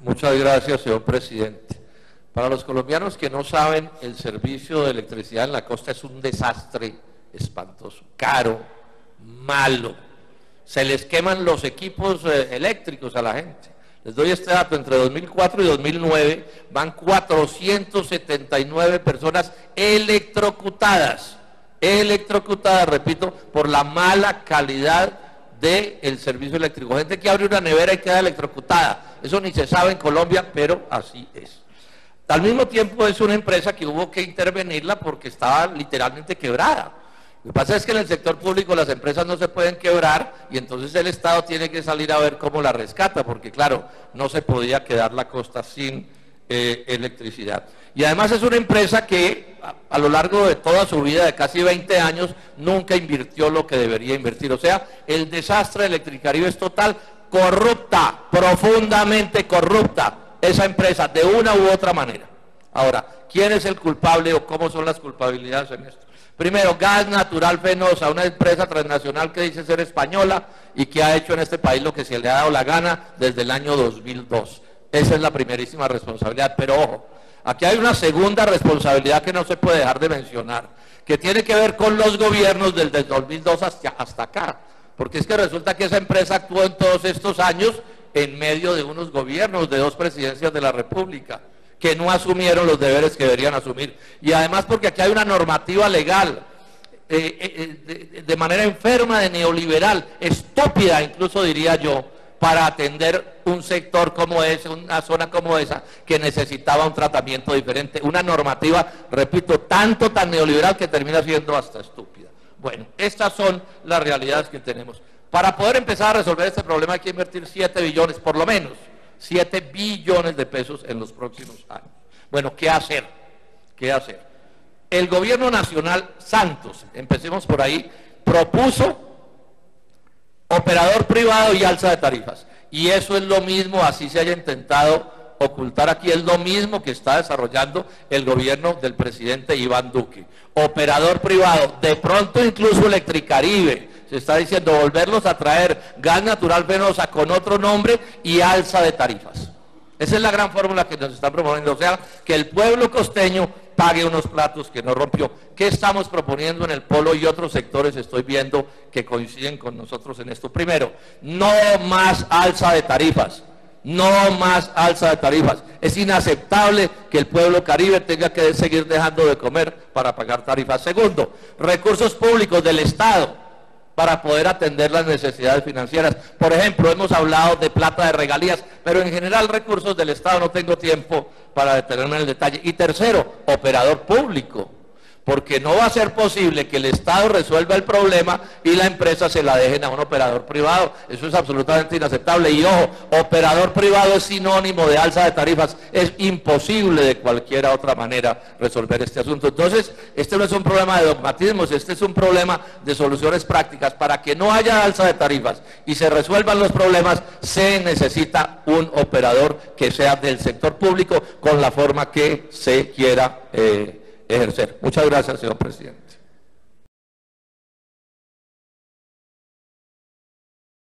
Muchas gracias, señor presidente. Para los colombianos que no saben, el servicio de electricidad en la costa es un desastre espantoso, caro, malo. Se les queman los equipos eh, eléctricos a la gente. Les doy este dato, entre 2004 y 2009 van 479 personas electrocutadas, electrocutadas, repito, por la mala calidad del servicio eléctrico. Gente que abre una nevera y queda electrocutada. Eso ni se sabe en Colombia, pero así es. Al mismo tiempo es una empresa que hubo que intervenirla porque estaba literalmente quebrada. Lo que pasa es que en el sector público las empresas no se pueden quebrar y entonces el Estado tiene que salir a ver cómo la rescata, porque claro, no se podía quedar la costa sin eh, electricidad. Y además es una empresa que a, lo largo de toda su vida, de casi 20 años, nunca invirtió lo que debería invertir. O sea, el desastre de es total, corrupta, profundamente corrupta esa empresa, de una u otra manera. Ahora, ¿quién es el culpable o cómo son las culpabilidades en esto? Primero, Gas Natural Fenosa, una empresa transnacional que dice ser española y que ha hecho en este país lo que se le ha dado la gana desde el año 2002. Esa es la primerísima responsabilidad. Pero ojo, aquí hay una segunda responsabilidad que no se puede dejar de mencionar, que tiene que ver con los gobiernos desde el 2002 hasta, hasta acá. Porque es que resulta que esa empresa actuó en todos estos años en medio de unos gobiernos, de dos presidencias de la República que no asumieron los deberes que deberían asumir. Y además porque aquí hay una normativa legal eh, eh, de, de, manera enferma de neoliberal, estúpida incluso diría yo, para atender un sector como ese, una zona como esa, que necesitaba un tratamiento diferente. Una normativa, repito, tanto tan neoliberal que termina siendo hasta estúpida. Bueno, estas son las realidades que tenemos. Para poder empezar a resolver este problema hay que invertir 7 billones, por lo menos. 7 billones de pesos en los próximos años. Bueno, ¿qué hacer? ¿Qué hacer? El gobierno nacional Santos, empecemos por ahí, propuso operador privado y alza de tarifas. Y eso es lo mismo, así se haya intentado ocultar aquí, es lo mismo que está desarrollando el gobierno del presidente Iván Duque. Operador privado, de pronto incluso Electricaribe, se está diciendo volverlos a traer gas natural venosa con otro nombre y alza de tarifas. Esa es la gran fórmula que nos están promoviendo, o sea, que el pueblo costeño pague unos platos que no rompió. ¿Qué estamos proponiendo en el polo y otros sectores estoy viendo que coinciden con nosotros en esto? Primero, no más alza de tarifas. No más alza de tarifas. Es inaceptable que el pueblo caribe tenga que seguir dejando de comer para pagar tarifas. Segundo, recursos públicos del Estado para poder atender las necesidades financieras. Por ejemplo, hemos hablado de plata de regalías, pero en general recursos del Estado no tengo tiempo para detenerme en el detalle. Y tercero, operador público porque no va a ser posible que el Estado resuelva el problema y la empresa se la dejen a un operador privado. Eso es absolutamente inaceptable. Y ojo, operador privado es sinónimo de alza de tarifas. Es imposible de cualquier otra manera resolver este asunto. Entonces, este no es un problema de dogmatismos, este es un problema de soluciones prácticas. Para que no haya alza de tarifas y se resuelvan los problemas, se necesita un operador que sea del sector público con la forma que se quiera. Eh, ejercer. Muchas gracias, señor presidente.